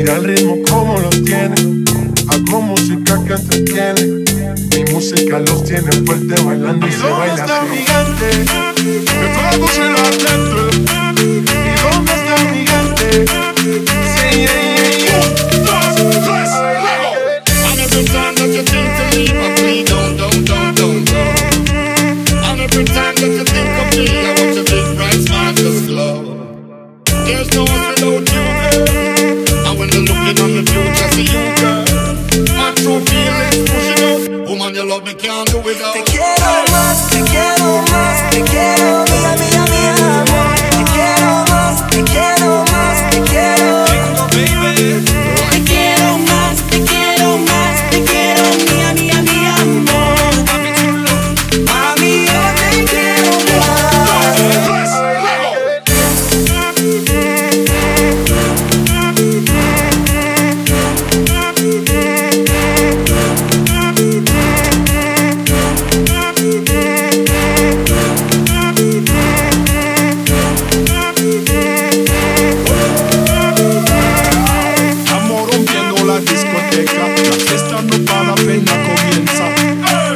Mira el ritmo como los tiene. Hago música que entretiene. Mi música los tiene fuerte bailando y se baila está se la gente. ¿Y dónde está mi gente? Sí, yeah, yeah, yeah. And every time that you think to leave of me, don't, don't, don't, don't, don't. And every time that you think of me, I want smile just glow. There's no us without you, when you're looking on the future, see you, girl. My true feelings pushing out. Woman, you love me, can't do without. La fiesta no para apenas comienza.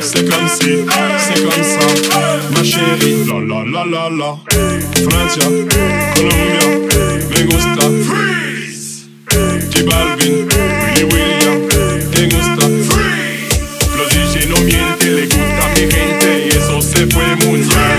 C'est comme si, c'est comme ma chérie. La la la la la. Francia, Colombia, me gusta. Freeze. J Balvin, Willy William, te gusta. Freeze. Los DJ no mienten, le gusta mi gente y eso se fue muy bien.